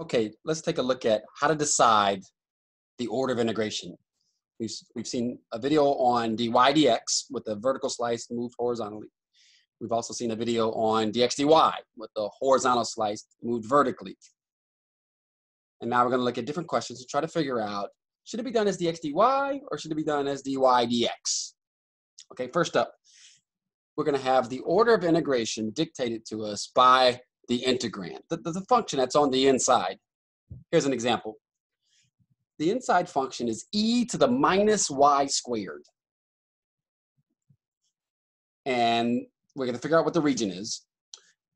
Okay, let's take a look at how to decide the order of integration. We've, we've seen a video on dy dx with the vertical slice moved horizontally. We've also seen a video on dx dy with the horizontal slice moved vertically. And now we're going to look at different questions to try to figure out, should it be done as dx dy or should it be done as dy dx? Okay, first up, we're going to have the order of integration dictated to us by the integrand, the, the, the function that's on the inside. Here's an example. The inside function is e to the minus y squared. And we're going to figure out what the region is.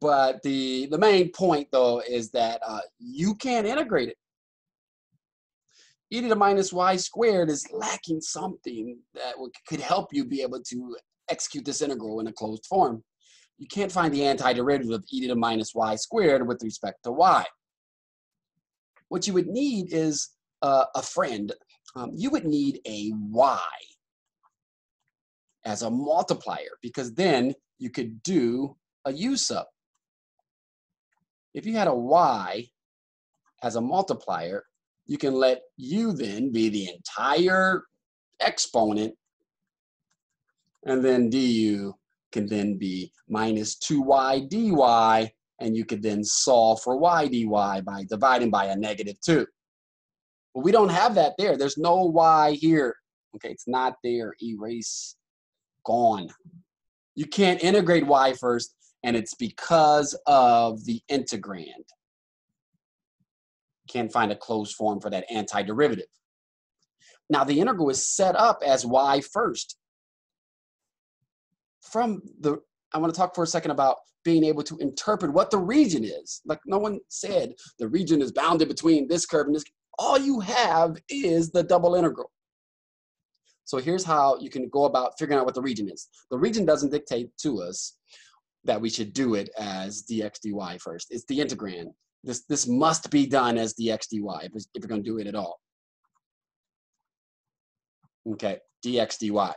But the, the main point, though, is that uh, you can't integrate it. e to the minus y squared is lacking something that could help you be able to execute this integral in a closed form you can't find the antiderivative of e to the minus y squared with respect to y. What you would need is uh, a friend. Um, you would need a y as a multiplier because then you could do a u sub. If you had a y as a multiplier, you can let u then be the entire exponent and then du can then be minus 2y dy, and you could then solve for y dy by dividing by a negative 2. But we don't have that there. There's no y here. Okay, it's not there. Erase. Gone. You can't integrate y first, and it's because of the integrand. Can't find a closed form for that antiderivative. Now, the integral is set up as y first from the I want to talk for a second about being able to interpret what the region is. Like no one said the region is bounded between this curve and this. All you have is the double integral. So here's how you can go about figuring out what the region is. The region doesn't dictate to us that we should do it as dx dy first. It's the integrand. This, this must be done as dx dy if, if you're going to do it at all. Okay, dx dy.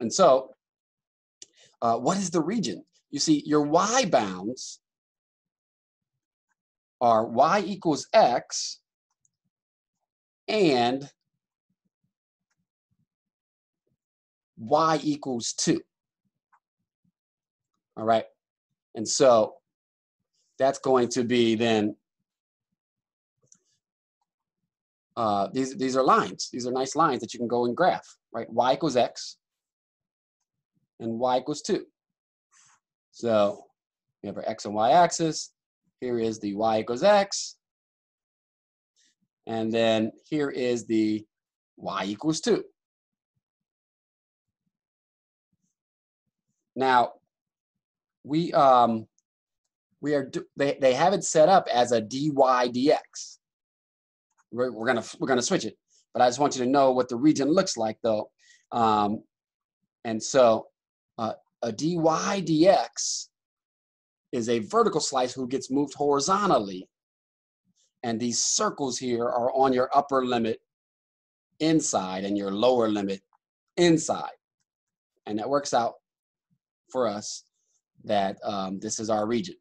And so uh, what is the region? You see, your y bounds are y equals x and y equals 2. All right. And so that's going to be then, uh, these, these are lines. These are nice lines that you can go and graph, right? y equals x and y equals 2. So we have our x and y axis. Here is the y equals x. And then here is the y equals 2. Now, we um, we are they they have it set up as a dy dx. We're, we're gonna we're gonna switch it, but I just want you to know what the region looks like though. Um, and so uh, a dy dx is a vertical slice who gets moved horizontally. And these circles here are on your upper limit inside and your lower limit inside. And that works out for us that um, this is our region.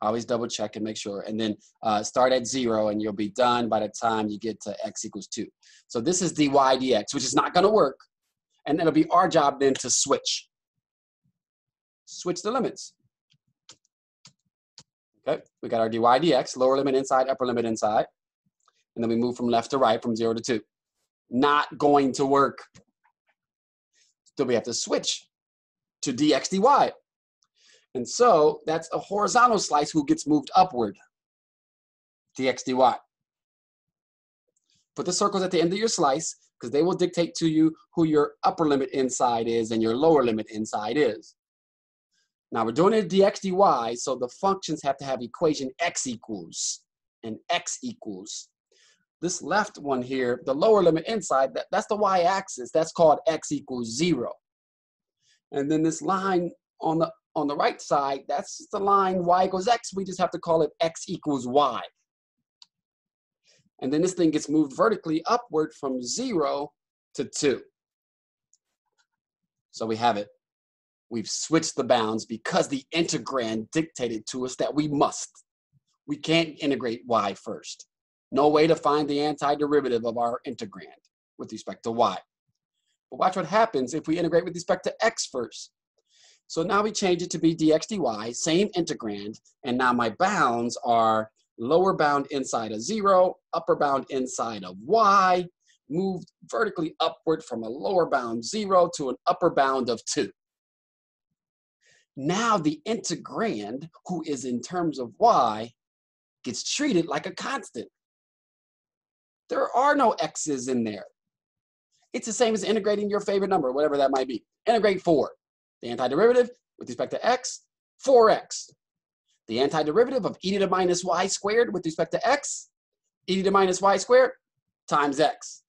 Always double check and make sure. And then uh, start at zero and you'll be done by the time you get to x equals two. So this is dy dx, which is not gonna work. And it'll be our job then to switch switch the limits. Okay, we got our dy dx, lower limit inside, upper limit inside. And then we move from left to right from zero to two. Not going to work. So we have to switch to dx dy. And so that's a horizontal slice who gets moved upward. dx dy. Put the circles at the end of your slice because they will dictate to you who your upper limit inside is and your lower limit inside is. Now we're doing it dx dy, so the functions have to have equation x equals and x equals. This left one here, the lower limit inside, that, that's the y-axis. That's called x equals zero. And then this line on the on the right side, that's the line y equals x. We just have to call it x equals y. And then this thing gets moved vertically upward from zero to two. So we have it We've switched the bounds because the integrand dictated to us that we must. We can't integrate y first. No way to find the antiderivative of our integrand with respect to y. But watch what happens if we integrate with respect to x first. So now we change it to be dx dy, same integrand, and now my bounds are lower bound inside of zero, upper bound inside of y, moved vertically upward from a lower bound zero to an upper bound of two. Now the integrand, who is in terms of y, gets treated like a constant. There are no x's in there. It's the same as integrating your favorite number, whatever that might be. Integrate 4. The antiderivative with respect to x, 4x. The antiderivative of e to the minus y squared with respect to x, e to the minus y squared times x.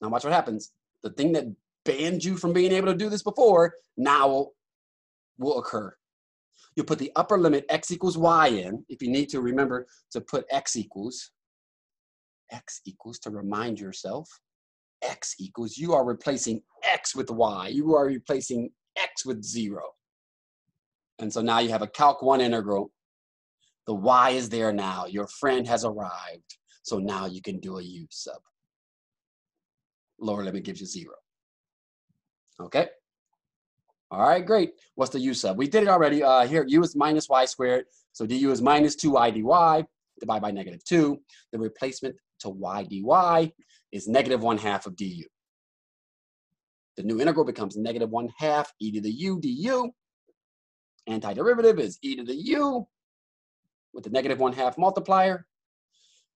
Now watch what happens. The thing that banned you from being able to do this before now will, occur. You'll put the upper limit x equals y in. If you need to, remember to put x equals. x equals to remind yourself. x equals, you are replacing x with y. You are replacing x with 0. And so now you have a calc 1 integral. The y is there now. Your friend has arrived. So now you can do a u sub. Lower limit gives you 0. Okay? All right, great. What's the u sub? We did it already. Uh, here, u is minus y squared. So du is minus 2y dy, divided by negative 2. The replacement to y dy is negative 1 half of du. The new integral becomes negative 1 half e to the u du. Antiderivative is e to the u with the negative 1 half multiplier.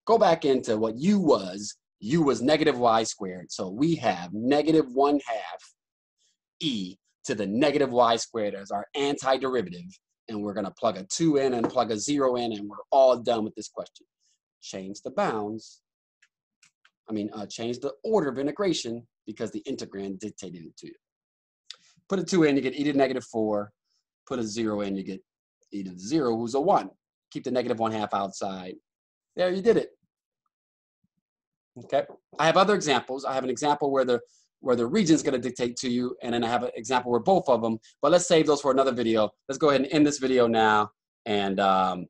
Go back into what u was. u was negative y squared. So we have negative 1 half e to the negative y squared as our antiderivative. And we're going to plug a 2 in and plug a 0 in, and we're all done with this question. Change the bounds. I mean, uh, change the order of integration because the integrand dictated it to you. Put a 2 in, you get e to the negative 4. Put a 0 in, you get e to the 0, who's a 1. Keep the negative 1 half outside. There, you did it. Okay. I have other examples. I have an example where the where the region is going to dictate to you, and then I have an example where both of them. But let's save those for another video. Let's go ahead and end this video now, and um,